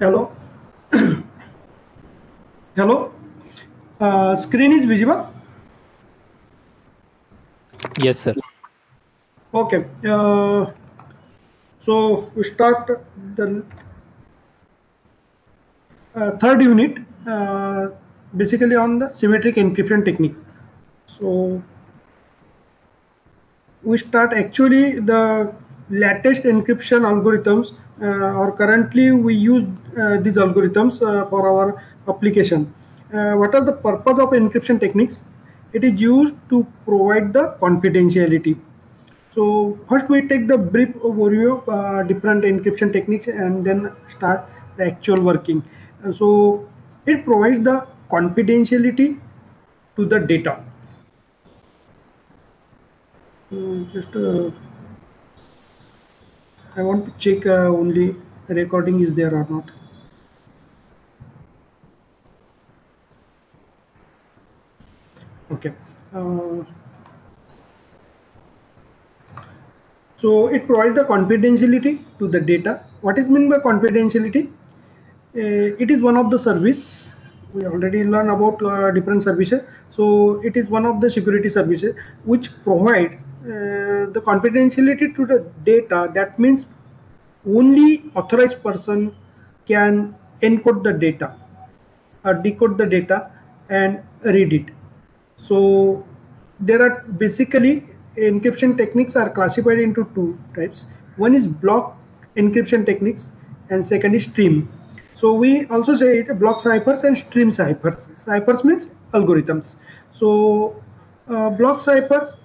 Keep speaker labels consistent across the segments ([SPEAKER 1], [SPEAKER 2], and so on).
[SPEAKER 1] Hello. Hello. Uh, screen is visible.
[SPEAKER 2] Yes, sir.
[SPEAKER 1] Okay. Uh, so we start the uh, third unit, uh, basically on the symmetric encryption techniques. So we start actually the latest encryption algorithms or currently we use uh, these algorithms uh, for our application. what are the purpose of encryption techniques? It is used to provide the confidentiality. So first we take the brief overview of uh, different encryption techniques and then start the actual working. so it provides the confidentiality to the data. Hmm, just uh, I want to check uh, only recording is there or not. Okay. Uh, so it provides the confidentiality to the data. What is meant by confidentiality? Uh, it is one of the service we already learned about uh, different services so it is one of the security services which provide uh, the confidentiality to the data that means only authorized person can encode the data or decode the data and read it. So there are basically encryption techniques are classified into two types. One is block encryption techniques and second is stream. So we also say it block ciphers and stream ciphers. Ciphers means algorithms. So uh, block ciphers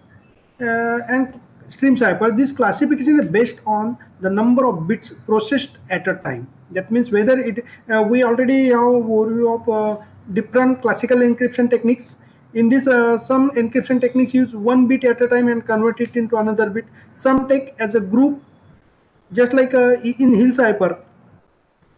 [SPEAKER 1] uh, and stream cipher, this classification is based on the number of bits processed at a time. That means whether it, uh, we already have overview of uh, different classical encryption techniques. In this, uh, some encryption techniques use one bit at a time and convert it into another bit. Some take as a group, just like uh, in Hill cipher,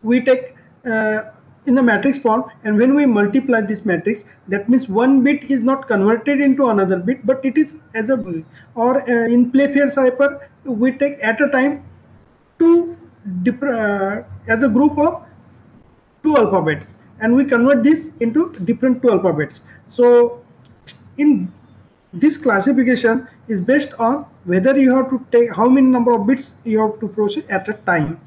[SPEAKER 1] we take uh, in the matrix form and when we multiply this matrix that means one bit is not converted into another bit but it is as a or uh, in Playfair cipher we take at a time two uh, as a group of two alphabets and we convert this into different two alphabets. So in this classification is based on whether you have to take how many number of bits you have to process at a time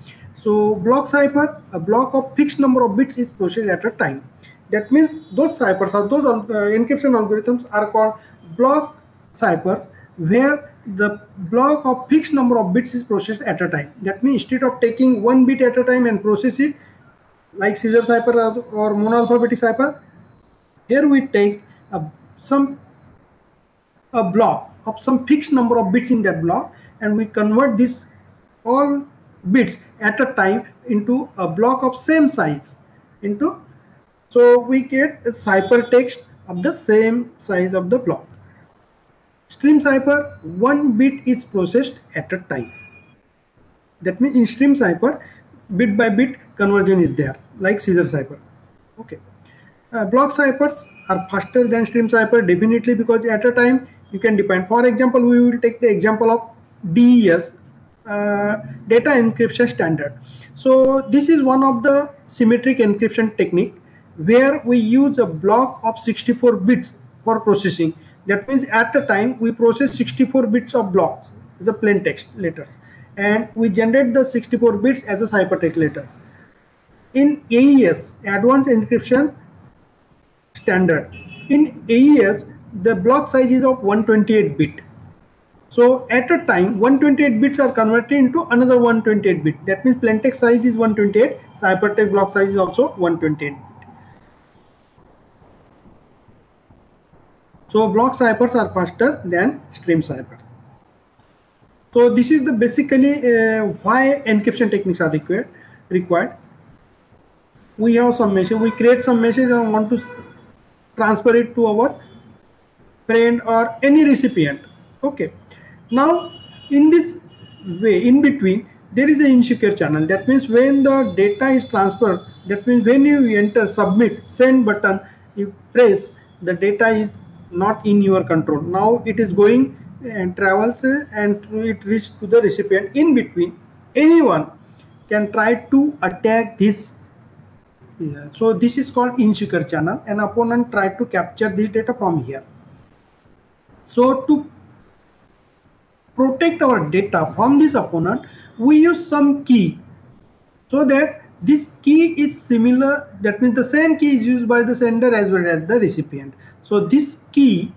[SPEAKER 1] so block cipher, a block of fixed number of bits is processed at a time. That means those ciphers or those uh, encryption algorithms are called block ciphers where the block of fixed number of bits is processed at a time. That means instead of taking one bit at a time and process it like Caesar cipher or monoalphabetic cipher, here we take a, some a block of some fixed number of bits in that block and we convert this all bits at a time into a block of same size into so we get a ciphertext of the same size of the block. Stream cipher one bit is processed at a time. That means in stream cipher bit by bit conversion is there like Caesar cipher. Okay. Uh, block ciphers are faster than stream cipher definitely because at a time you can depend for example we will take the example of DES Uh, data encryption standard. So this is one of the symmetric encryption technique where we use a block of 64 bits for processing. That means at a time we process 64 bits of blocks, the plain text letters, and we generate the 64 bits as a ciphertext letters. In AES, Advanced Encryption Standard, in AES, the block size is of 128 bit so at a time, 128 bits are converted into another 128 bit. That means plaintext size is 128, ciphertext block size is also 128. So block ciphers are faster than stream ciphers. So this is the basically uh, why encryption techniques are required. Required. We have some message. We create some message and want to transfer it to our friend or any recipient. Okay now, in this way, in between, there is an insecure channel. That means when the data is transferred, that means when you enter submit, send button, you press, the data is not in your control. Now it is going and travels and it reaches to the recipient. In between, anyone can try to attack this Yeah. So this is called insecure channel. An opponent tried to capture this data from here. So to protect our data from this opponent, we use some key so that this key is similar. That means the same key is used by the sender as well as the recipient. So this key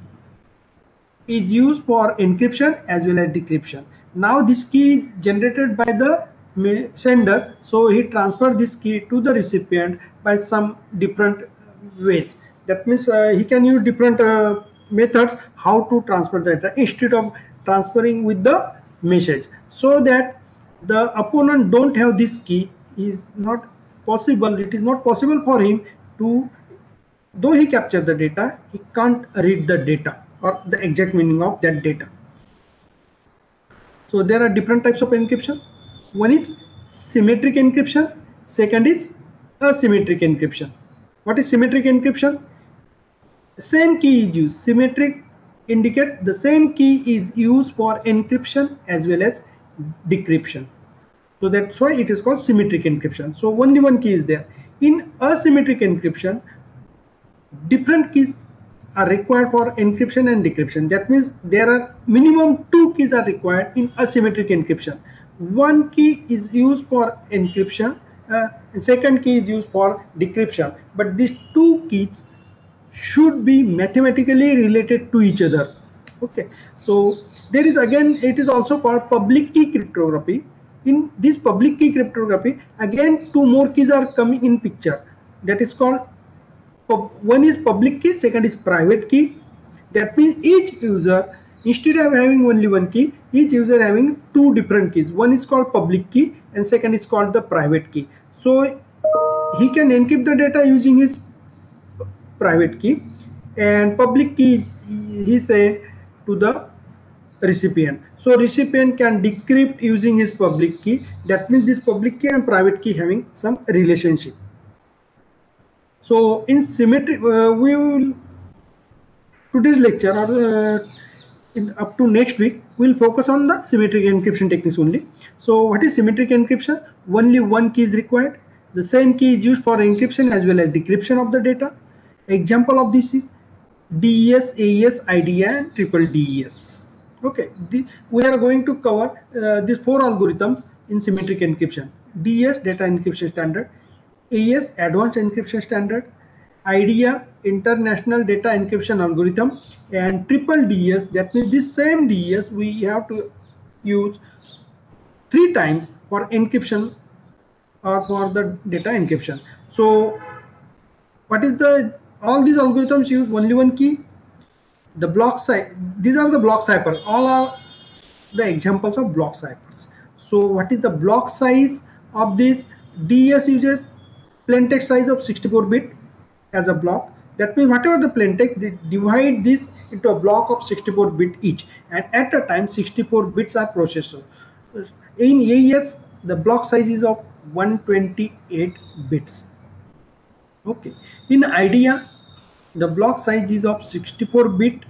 [SPEAKER 1] is used for encryption as well as decryption. Now this key is generated by the sender so he transferred this key to the recipient by some different ways that means uh, he can use different uh, methods how to transfer the data instead of transferring with the message. So that the opponent don't have this key is not possible. It is not possible for him to though he capture the data he can't read the data or the exact meaning of that data. So there are different types of encryption. One is symmetric encryption. Second is asymmetric encryption. What is symmetric encryption? Same key is used. Symmetric indicate the same key is used for encryption as well as decryption. So that's why it is called symmetric encryption. So only one key is there. In asymmetric encryption different keys are required for encryption and decryption. That means there are minimum two keys are required in asymmetric encryption. One key is used for encryption uh, second key is used for decryption. But these two keys should be mathematically related to each other. Okay. So there is again it is also called public key cryptography. In this public key cryptography again two more keys are coming in picture. That is called one is public key second is private key. That means each user Instead of having only one key, each user having two different keys. One is called public key and second is called the private key. So he can encrypt the data using his private key and public key he said to the recipient. So recipient can decrypt using his public key. That means this public key and private key having some relationship. So in symmetry, uh, we will today's lecture or uh, in, up to next week, we'll focus on the symmetric encryption techniques only. So what is symmetric encryption? Only one key is required. The same key is used for encryption as well as decryption of the data. Example of this is DES, AES, IDEA and triple DES. Okay, the, we are going to cover uh, these four algorithms in symmetric encryption. DES, data encryption standard, AES, advanced encryption standard, IDEA international data encryption algorithm and triple DES that means this same DES we have to use three times for encryption or for the data encryption. So what is the all these algorithms use only one key the block size these are the block ciphers all are the examples of block ciphers so what is the block size of this DES uses plain text size of 64 bit as a block. That means whatever the plain text they divide this into a block of 64 bit each. And at a time 64 bits are processed. In AES the block size is of 128 bits okay. In IDEA the block size is of 64 bit.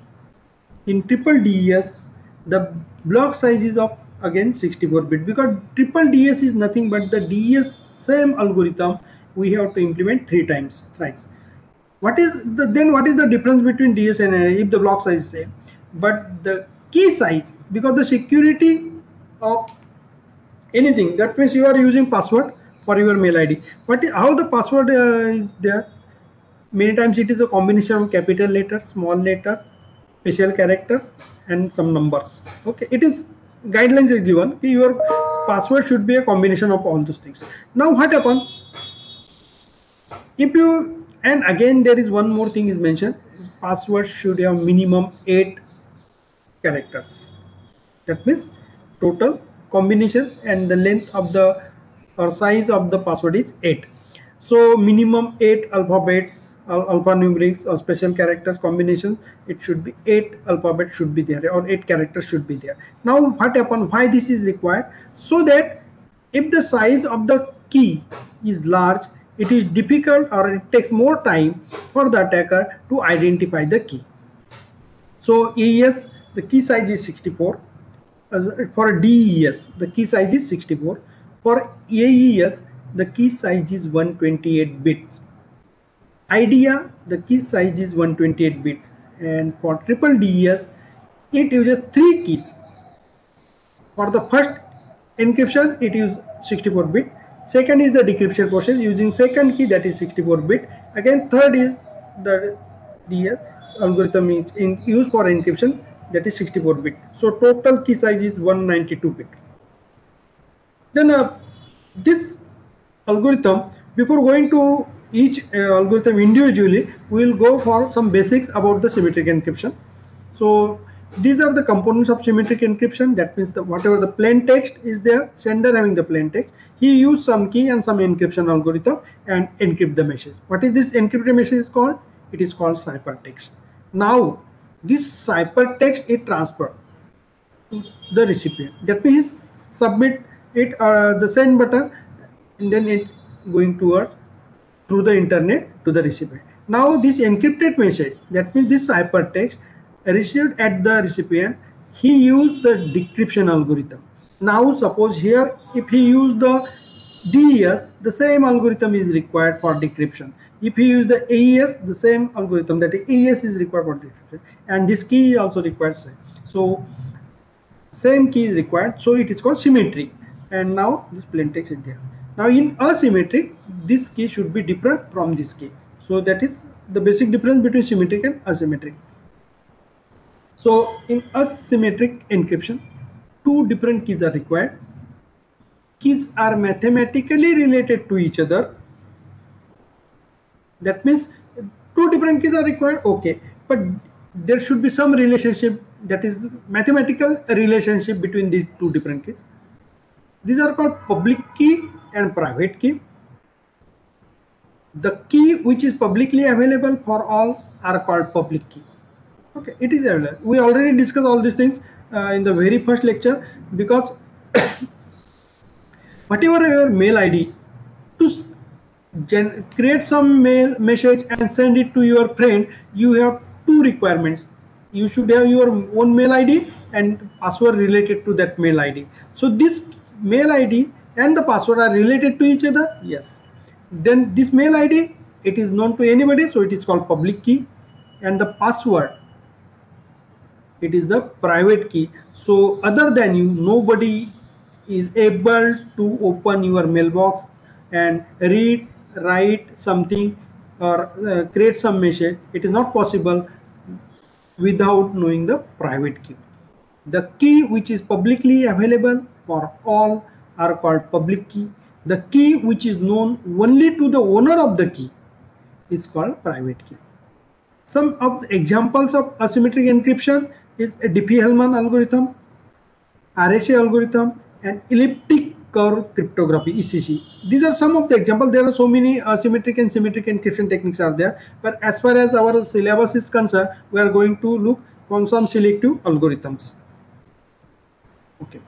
[SPEAKER 1] In triple DES the block size is of again 64 bit. Because triple DES is nothing but the DES same algorithm we have to implement three times thrice. What is the then what is the difference between DS and NA if the block size is same but the key size because the security of anything that means you are using password for your mail ID but how the password uh, is there? Many times it is a combination of capital letters small letters special characters and some numbers. Okay it is guidelines are given. Your password should be a combination of all those things. Now what happen if you and again there is one more thing is mentioned. Password should have minimum eight characters. That means total combination and the length of the or size of the password is 8 so minimum 8 alphabets alphanumerics or special characters combination it should be 8 alphabet should be there or 8 characters should be there now what happened why this is required so that if the size of the key is large it is difficult or it takes more time for the attacker to identify the key. So AES, the key size is 64. For DES, the key size is 64. For AES, the key size is 128 bits. IDEA, the key size is 128 bit and for triple DES, it uses three keys. For the first encryption, it uses 64 bit. Second is the decryption process using second key that is 64 bit. Again, third is the DES algorithm is in use for encryption that is 64 bit. So total key size is 192 bit. Then uh, this algorithm, before going to each uh, algorithm individually, we will go for some basics about the symmetric encryption. So these are the components of symmetric encryption. That means the whatever the plain text is there, sender having the plain text, he use some key and some encryption algorithm and encrypt the message. What is this encrypted message is called? It is called ciphertext. Now this ciphertext is transferred to the recipient. That means submit it uh, the send button and then it going towards through the internet to the recipient. Now this encrypted message, that means this ciphertext received at the recipient, he used the decryption algorithm. Now suppose here if he used the DES, the same algorithm is required for decryption. If he use the AES, the same algorithm that AES is required for decryption and this key also requires same. So same key is required. So it is called symmetric and now this plain text is there. Now in asymmetric, this key should be different from this key. So that is the basic difference between symmetric and asymmetric. So in asymmetric encryption, two different keys are required. Keys are mathematically related to each other. That means two different keys are required. Okay, but there should be some relationship that is mathematical relationship between these two different keys. These are called public key and private key. The key which is publicly available for all are called public key. Okay, it is available. We already discussed all these things uh, in the very first lecture because whatever your mail ID to create some mail message and send it to your friend, you have two requirements. You should have your own mail ID and password related to that mail ID. So this mail ID and the password are related to each other? Yes. Then this mail id it is known to anybody so it is called public key. And the password it is the private key. So other than you nobody is able to open your mailbox and read write something or uh, create some message. It is not possible without knowing the private key. The key which is publicly available for all are called public key. The key which is known only to the owner of the key is called private key. Some of the examples of asymmetric encryption is a Diffie-Hellman algorithm, RSA algorithm, and elliptic curve cryptography ECC. These are some of the examples. There are so many asymmetric and symmetric encryption techniques are there. But as far as our syllabus is concerned, we are going to look on some selective algorithms. Okay.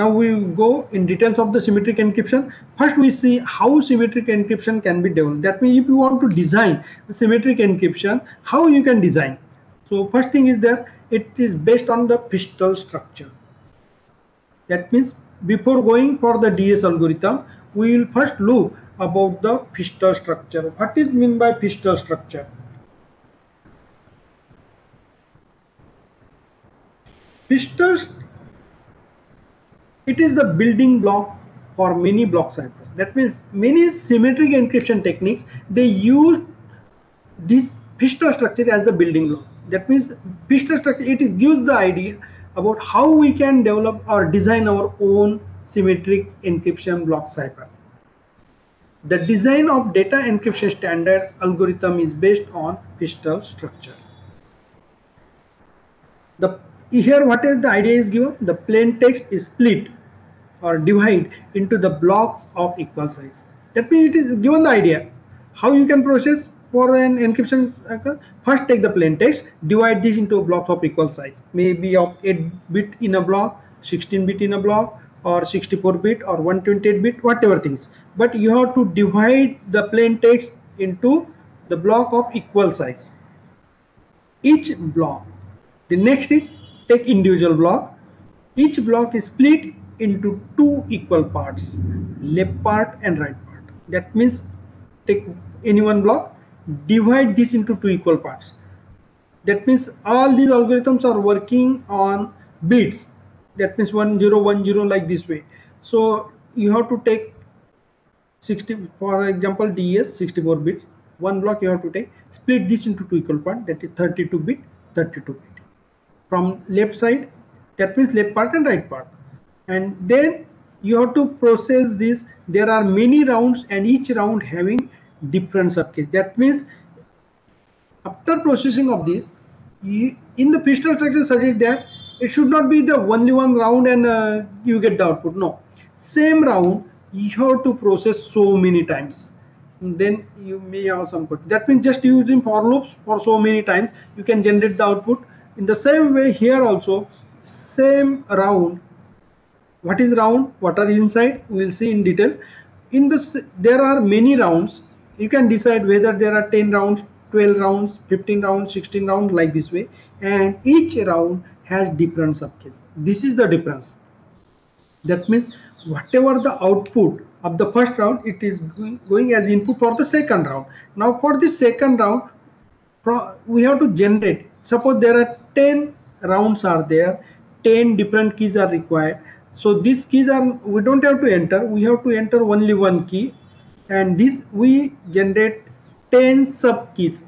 [SPEAKER 1] Now we go in details of the symmetric encryption. First we see how symmetric encryption can be developed. That means if you want to design symmetric encryption, how you can design. So first thing is that it is based on the Feistel structure. That means before going for the DES algorithm, we will first look about the Feistel structure. What is mean by Feistel structure? Feistel it is the building block for many block ciphers. That means many symmetric encryption techniques, they use this Feistel structure as the building block. That means Feistel structure, it gives the idea about how we can develop or design our own symmetric encryption block cipher. The design of data encryption standard algorithm is based on Feistel structure. The here what is the idea is given? The plain text is split or divide into the blocks of equal size. That means it is given the idea. How you can process for an encryption first take the plain text divide this into blocks of equal size. Maybe of 8 bit in a block 16 bit in a block or 64 bit or 128 bit whatever things. But you have to divide the plain text into the block of equal size. Each block. The next is take individual block each block is split into two equal parts left part and right part. That means take any one block divide this into two equal parts. That means all these algorithms are working on bits. That means 1010 like this way. So you have to take 60 for example ds 64 bits. One block you have to take split this into two equal part that is 32 bit 32 bit from left side that means left part and right part. And then you have to process this. There are many rounds and each round having different subkeys that means after processing of this you, in the Feistel structure suggests that it should not be the only one round and uh, you get the output. No. Same round you have to process so many times. Then you may have some code that means just using for loops for so many times you can generate the output in the same way here also same round. What is round? What are inside? We will see in detail. In this there are many rounds. You can decide whether there are 10 rounds 12 rounds 15 rounds 16 rounds like this way. And each round has different subkeys this is the difference. That means whatever the output of the first round it is going as input for the second round. Now for the second round we have to generate. Suppose there are 10 rounds are there 10 different keys are required. So these keys are we don't have to enter we have to enter only one key. And this we generate 10 sub keys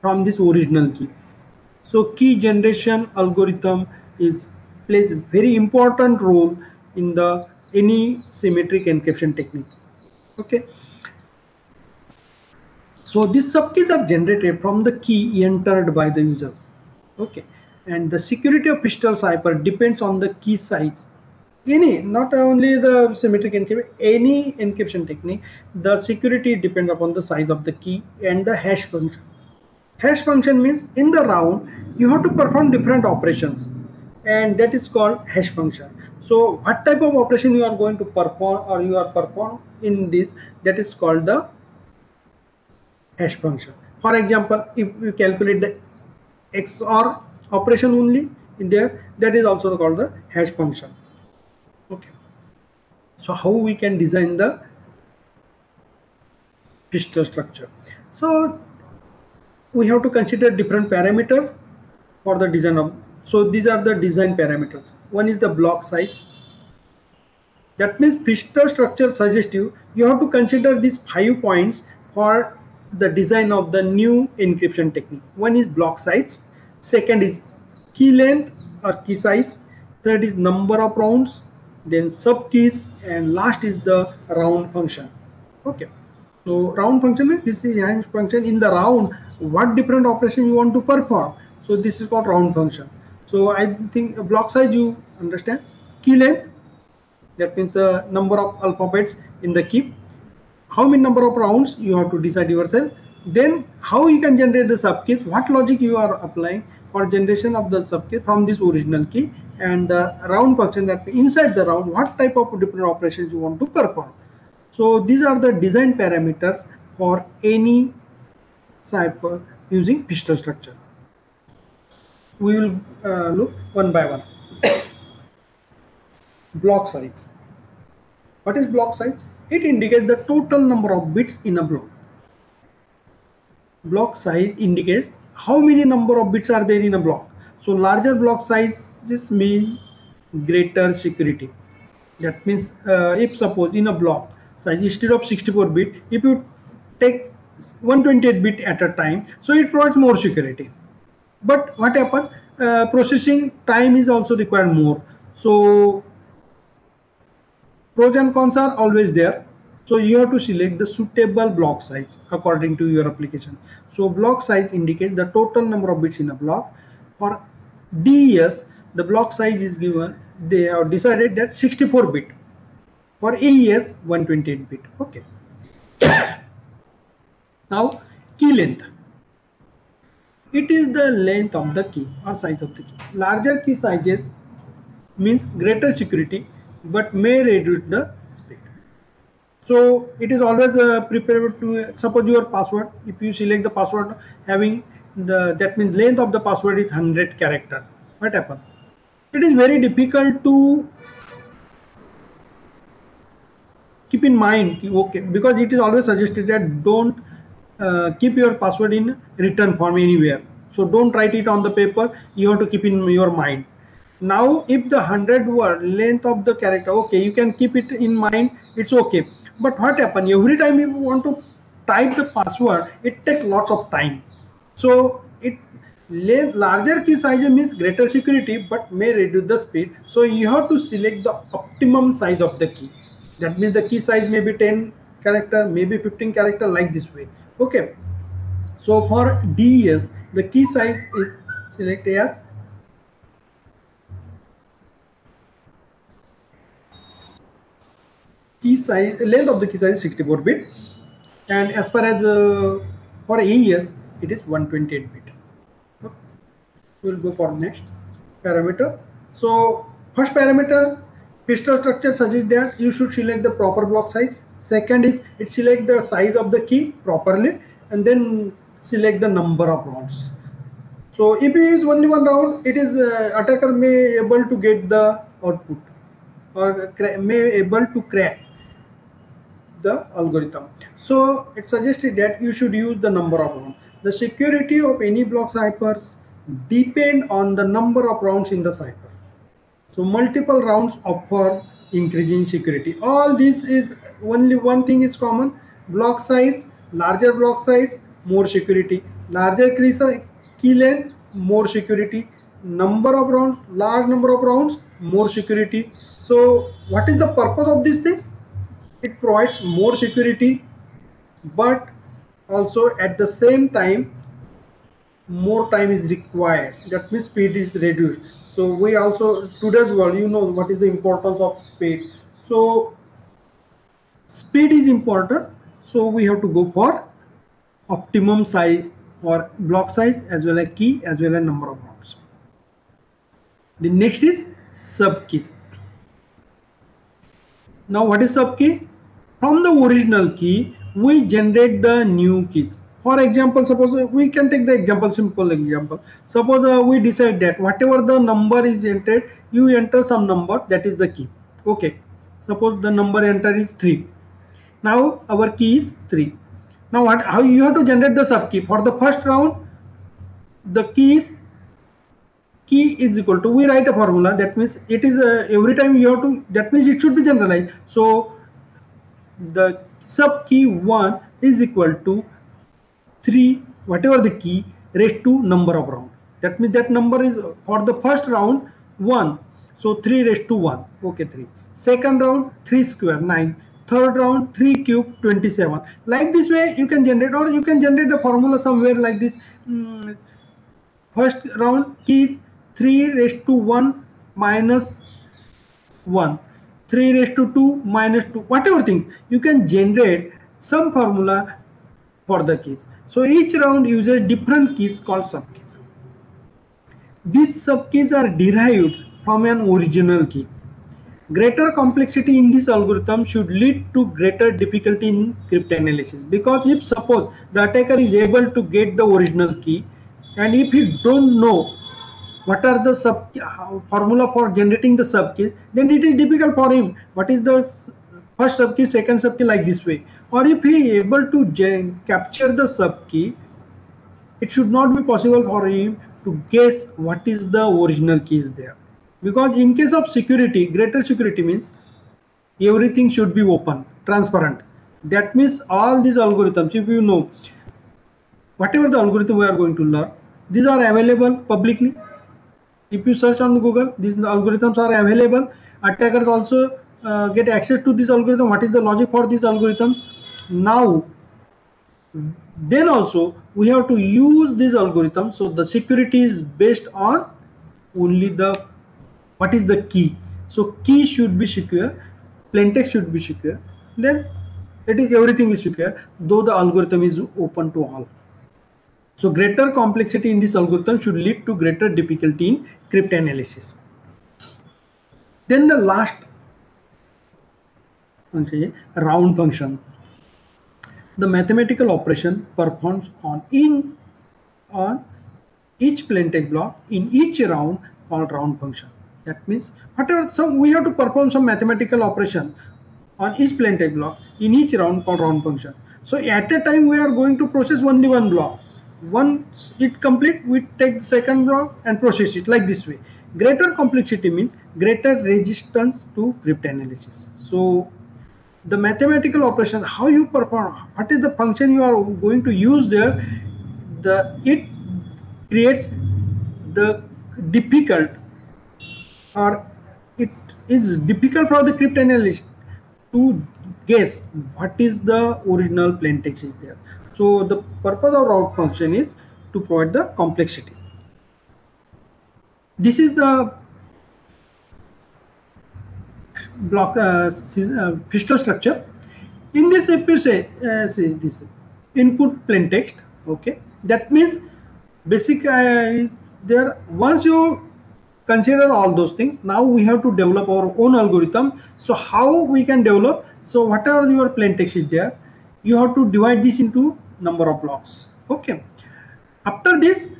[SPEAKER 1] from this original key. So key generation algorithm is plays a very important role in the any symmetric encryption technique. Okay. So these subkeys are generated from the key entered by the user okay. And the security of Feistel cipher depends on the key size. Any not only the symmetric encryption any encryption technique the security depends upon the size of the key and the hash function. Hash function means in the round you have to perform different operations. And that is called hash function. So what type of operation you are going to perform or you are perform in this that is called the hash function. For example if you calculate the XOR operation only in there. That is also called the hash function. Okay. So how we can design the Feistel structure? So we have to consider different parameters for the design of so these are the design parameters. One is the block size. That means Feistel structure suggests you you have to consider these five points for the design of the new encryption technique. One is block size second is key length or key size third is number of rounds then sub keys and last is the round function. Okay. So round function this is hash function in the round what different operation you want to perform. So this is called round function. So i think block size you understand key length that means the number of alphabets in the key how many number of rounds you have to decide yourself then how you can generate the subkeys what logic you are applying for generation of the subkey from this original key and the round function that inside the round what type of different operations you want to perform. So these are the design parameters for any cipher using Feistel structure. We will uh, look one by one. Block size what is block size it indicates the total number of bits in a block block size indicates how many number of bits are there in a block. So larger block size just mean greater security. That means uh, if suppose in a block size instead of 64 bit, if you take 128 bit at a time, so it provides more security. But what happen? Uh, processing time is also required more. So pros and cons are always there so you have to select the suitable block size according to your application. So block size indicates the total number of bits in a block. For DES, the block size is given, they have decided that 64 bit. For AES, 128 bit. Okay. now, key length. It is the length of the key or size of the key. Larger key sizes means greater security but may reduce the speed. So it is always uh, preferable to suppose your password. If you select the password having the that means length of the password is 100 character. What happen? It is very difficult to keep in mind okay because it is always suggested that don't uh, keep your password in written form anywhere so don't write it on the paper you have to keep in your mind now if the 100 word length of the character okay you can keep it in mind it's okay. But what happen every time you want to type the password it takes lots of time. So it larger key size means greater security but may reduce the speed. So you have to select the optimum size of the key. That means the key size may be 10 character maybe 15 character like this way. Okay. So for DES the key size is selected as key size length of the key size is 64 bit. And as far as uh, for AES it is 128 bit. Okay. we'll go for next parameter. So first parameter Feistel structure suggests that you should select the proper block size. Second is it select the size of the key properly and then select the number of rounds. So if it is only one round it is uh, attacker may able to get the output or may able to crack the algorithm. So it suggested that you should use the number of rounds. The security of any block ciphers depend on the number of rounds in the cipher. So multiple rounds offer increasing security. All this is only one thing is common. Block size, larger block size, more security. Larger key, length, more security. Number of rounds, large number of rounds, more security. So what is the purpose of these things? It provides more security but also at the same time more time is required. That means speed is reduced. So we also today's world you know what is the importance of speed. So speed is important. So we have to go for optimum size or block size as well as key as well as number of rounds the next is sub keys now what is sub key? From the original key, we generate the new keys. For example, suppose we can take the example, simple example. Suppose uh, we decide that whatever the number is entered, you enter some number, that is the key. Okay. Suppose the number entered is 3. Now our key is 3. Now what how you have to generate the sub key. For the first round, the key is key is equal to we write a formula that means it is uh, every time you have to that means it should be generalized. So the sub key 1 is equal to 3 whatever the key raised to number of round. That means that number is for the first round 1 so 3 raised to 1 okay 3 second round 3 square 9 third round 3 cube 27 like this way you can generate or you can generate the formula somewhere like this. Mm, first round keys 3 raised to 1 minus 1 3 raised to 2 minus 2 whatever things you can generate some formula for the keys. So each round uses different keys called subkeys. These subkeys are derived from an original key. Greater complexity in this algorithm should lead to greater difficulty in cryptanalysis because if suppose the attacker is able to get the original key and if he don't know what are the sub uh, formula for generating the sub keys then it is difficult for him. What is the first sub key second sub key like this way? Or if he is able to capture the sub key it should not be possible for him to guess what is the original key is there. Because in case of security greater security means everything should be open transparent. That means all these algorithms if you know whatever the algorithm we are going to learn these are available publicly if you search on google these algorithms are available. Attackers also uh, get access to this algorithm what is the logic for these algorithms? Now then also we have to use these algorithms. So the security is based on only the what is the key. So key should be secure. Plaintext should be secure. Then it is everything is secure. Though the algorithm is open to all so greater complexity in this algorithm should lead to greater difficulty in cryptanalysis. Then the last okay, round function. The mathematical operation performs on in on each plaintext block in each round called round function. That means whatever some we have to perform some mathematical operation on each plaintext block in each round called round function. So at a time we are going to process only one block. Once it complete, we take the second block and process it like this way. Greater complexity means greater resistance to cryptanalysis. So the mathematical operation, how you perform, what is the function you are going to use there, the it creates the difficult or it is difficult for the cryptanalyst to guess what is the original plain text is there. So the purpose of round function is to provide the complexity. This is the block uh, uh, structure. In this, if you say, uh, say this input plain text, okay, that means basic uh, there once you consider all those things now we have to develop our own algorithm so how we can develop so whatever your plain text is there you have to divide this into number of blocks. Okay. After this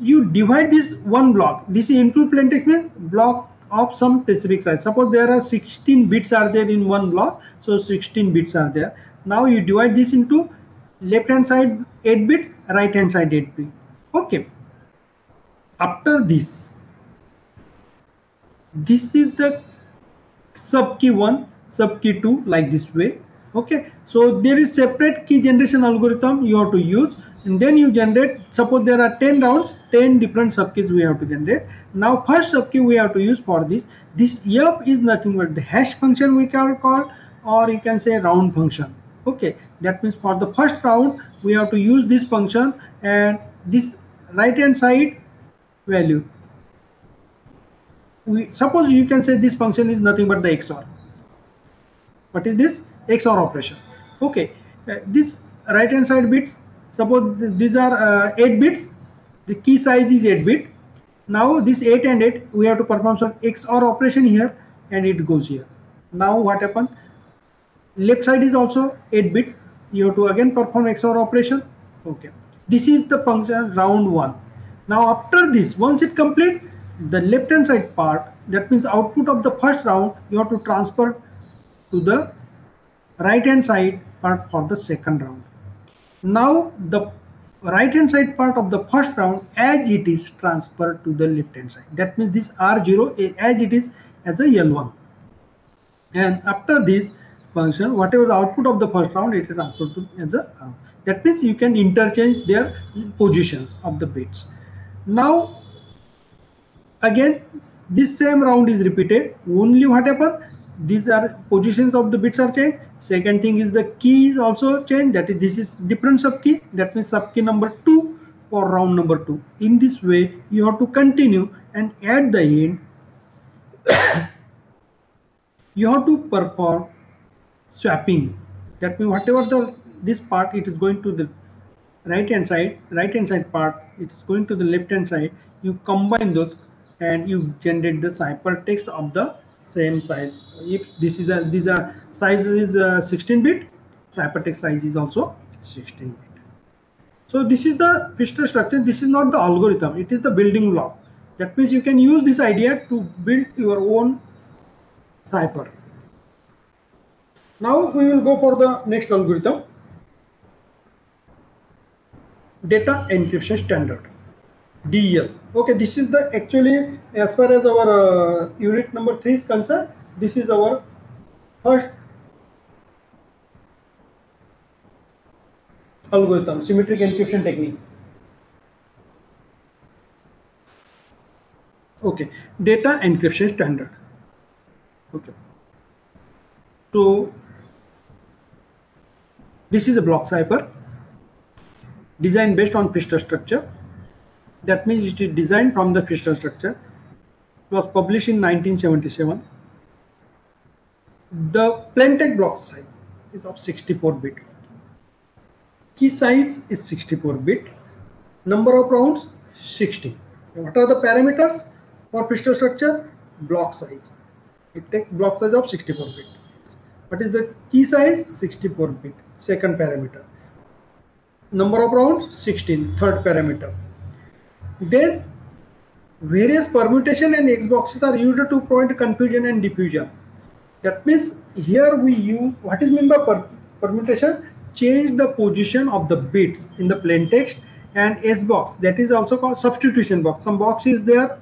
[SPEAKER 1] you divide this one block. This input plain text means block of some specific size. Suppose there are 16 bits are there in one block. So 16 bits are there. Now you divide this into left hand side 8 bit right hand side 8 bit. Okay. After this this is the sub key 1 sub key 2 like this way okay so there is separate key generation algorithm you have to use. And then you generate suppose there are 10 rounds 10 different subkeys we have to generate. Now first subkey we have to use for this. This f is nothing but the hash function we can call or you can say round function. Okay that means for the first round we have to use this function and this right hand side value. We suppose you can say this function is nothing but the XOR what is this XOR operation. Okay uh, this right hand side bits suppose these are uh, 8 bits the key size is 8 bit. Now this 8 and 8 we have to perform some XOR operation here and it goes here. Now what happened? Left side is also 8 bit. You have to again perform XOR operation. Okay this is the function round 1 now after this once it complete the left hand side part that means output of the first round you have to transfer to the right hand side part for the second round. Now the right hand side part of the first round as it is transferred to the left hand side. That means this r0 as it is as a l1 and after this function whatever the output of the first round it is transferred to as a round that means you can interchange their positions of the bits. Now again this same round is repeated. Only what happened these are positions of the bits are changed. Second thing is the key is also changed. That is this is different sub key that means sub key number two for round number two. In this way you have to continue and at the end you have to perform swapping. That means whatever the this part it is going to the right hand side right hand side part it's going to the left hand side. You combine those and you generate the ciphertext of the same size. If this is a these are size is uh, 16 bit ciphertext size is also 16 bit. So this is the Feistel structure. This is not the algorithm. It is the building block. That means you can use this idea to build your own cipher now we will go for the next algorithm. Data encryption standard DES. Okay, this is the actually as far as our uh, unit number 3 is concerned, this is our first algorithm, symmetric encryption technique. Okay, data encryption standard. Okay. So this is a block cipher designed based on Feistel structure that means it is designed from the Feistel structure. It was published in 1977. The plain block size is of 64 bit. Key size is 64 bit. Number of rounds 60. What are the parameters for Feistel structure? Block size. It takes block size of 64 bit. What is the key size? 64 bit. Second parameter. Number of rounds 16. Third parameter then various permutation and S boxes are used to provide confusion and diffusion. That means here we use what is meant by per permutation? change the position of the bits in the plain text and S box that is also called substitution box. Some box is there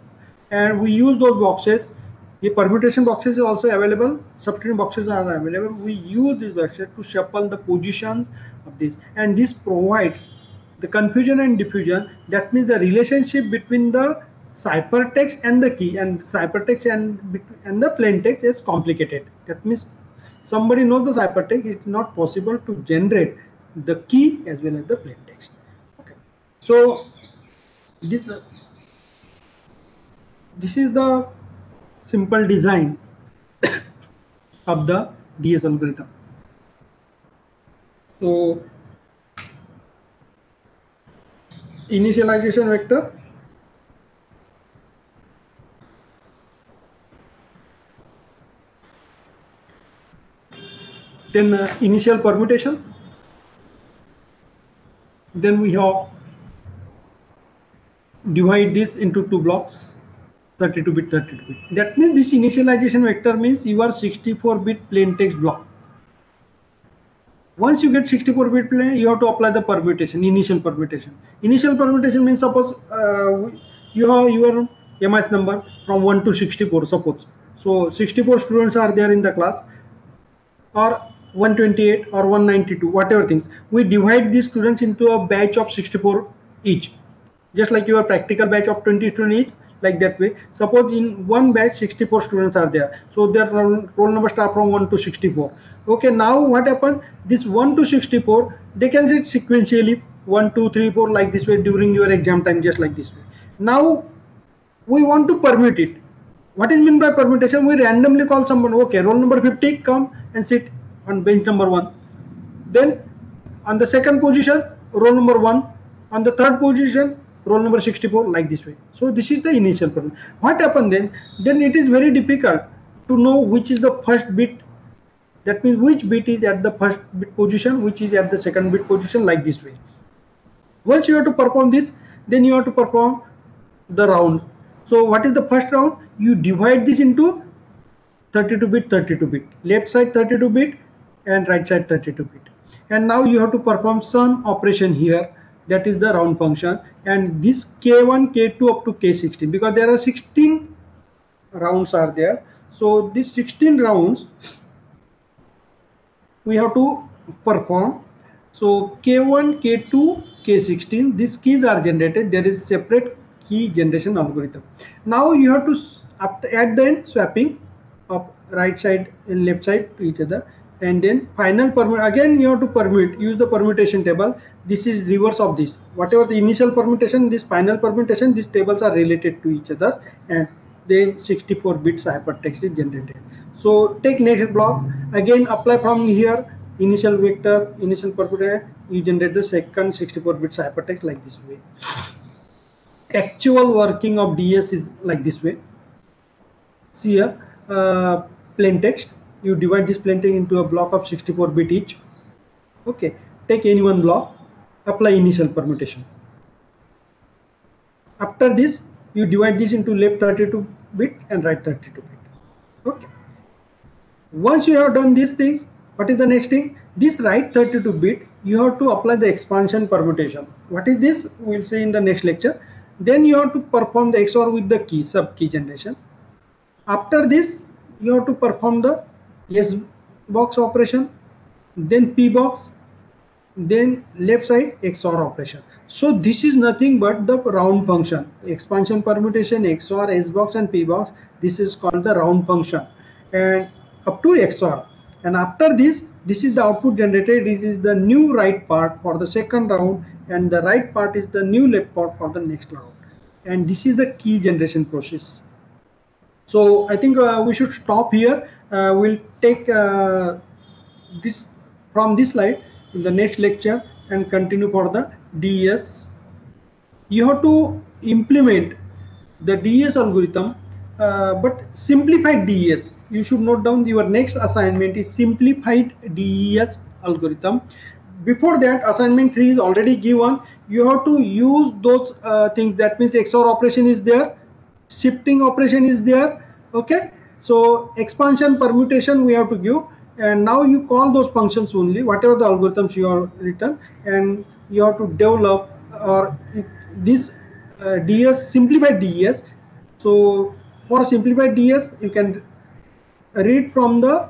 [SPEAKER 1] and we use those boxes. The permutation boxes is also available. Substitution boxes are available. We use these boxes to shuffle the positions of this and this provides the confusion and diffusion. That means the relationship between the ciphertext and the key and ciphertext and and the plain text is complicated. That means somebody knows the ciphertext, it's not possible to generate the key as well as the plain text. Okay. So this uh, this is the simple design of the DES algorithm. So initialization vector. Then uh, initial permutation. Then we have divide this into two blocks 32 bit 32 bit. That means this initialization vector means you are 64 bit plain text block once you get 64 bit plain you have to apply the permutation initial permutation. Initial permutation means suppose uh, you have your ms number from 1 to 64 suppose. So 64 students are there in the class or 128 or 192 whatever things. We divide these students into a batch of 64 each. Just like your practical batch of 20 students each like that way. Suppose in one batch 64 students are there. So their roll, number start from 1 to 64 okay now what happened this 1 to 64 they can sit sequentially 1 2 3 4 like this way during your exam time just like this way. Now we want to permute it. What is mean by permutation? We randomly call someone okay roll number 50 come and sit on bench number 1 then on the second position roll number 1 on the third position roll number 64 like this way. So this is the initial problem. What happened then? Then it is very difficult to know which is the first bit. That means which bit is at the first bit position which is at the second bit position like this way. Once you have to perform this then you have to perform the round. So what is the first round? You divide this into 32 bit 32 bit. Left side 32 bit and right side 32 bit. And now you have to perform some operation here that is the round function. And this k1 k2 up to k16 because there are 16 rounds are there. So these 16 rounds we have to perform. So k1 k2 k16 these keys are generated. There is separate key generation algorithm. Now you have to at the end swapping of right side and left side to each other and then final permit again you have to permit use the permutation table. This is reverse of this. Whatever the initial permutation this final permutation these tables are related to each other and then 64 bit ciphertext is generated. So take next block. Again apply from here. Initial vector initial permutation you generate the second 64 bit ciphertext like this way. Actual working of DES is like this way. See here uh, plain text you divide this plain text into a block of 64 bit each. Okay take any one block apply initial permutation. After this you divide this into left 32 bit and right 32 bit. Okay. Once you have done these things what is the next thing? This right 32 bit you have to apply the expansion permutation. What is this? We'll see in the next lecture. Then you have to perform the XOR with the key sub key generation. After this you have to perform the S box operation, then P box, then left side XOR operation. So this is nothing but the round function. Expansion permutation, XOR, S box and P box. This is called the round function and up to XOR. And after this, this is the output generated. This is the new right part for the second round and the right part is the new left part for the next round. And this is the key generation process. So I think uh, we should stop here. Uh, we'll take uh, this from this slide in the next lecture and continue for the DES. You have to implement the DES algorithm, uh, but simplified DES. You should note down your next assignment is simplified DES algorithm. Before that, assignment 3 is already given. You have to use those uh, things. That means XOR operation is there, shifting operation is there. Okay so expansion permutation we have to give. And now you call those functions only whatever the algorithms you are written and you have to develop or this uh, DES simplified DES so for simplified DES you can read from the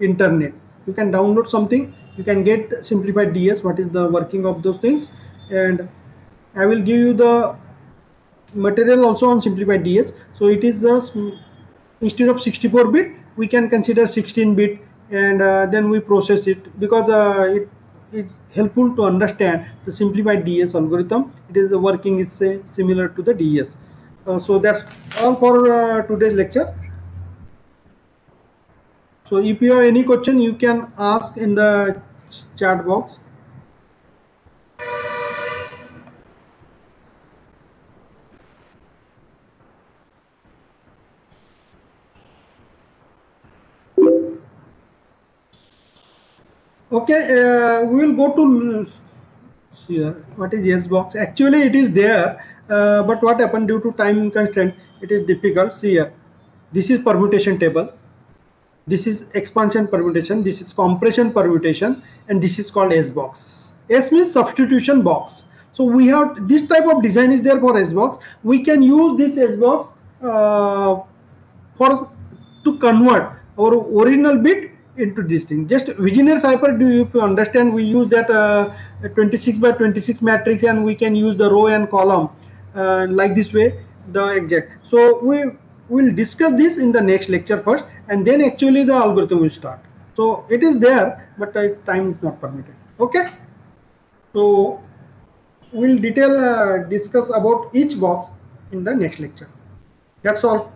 [SPEAKER 1] internet. You can download something. You can get simplified DES what is the working of those things. And I will give you the material also on simplified DES so it is the instead of 64 bit we can consider 16 bit and uh, then we process it because uh, it's helpful to understand the simplified DES algorithm. It is the working is say, similar to the DES uh, so that's all for uh, today's lecture. So if you have any question you can ask in the chat box okay uh, we will go to here what is S box? Actually it is there uh, but what happened due to time constraint it is difficult. See here this is permutation table. This is expansion permutation. This is compression permutation and this is called s box. S means substitution box. So we have this type of design is there for s box. We can use this s box uh, for to convert our original bit into this thing. Just Vigenère cipher, do you understand? We use that uh, 26 by 26 matrix and we can use the row and column uh, like this way, the exact. So we will discuss this in the next lecture first and then actually the algorithm will start. So it is there, but uh, time is not permitted. Okay. So we'll detail uh, discuss about each box in the next lecture. That's all.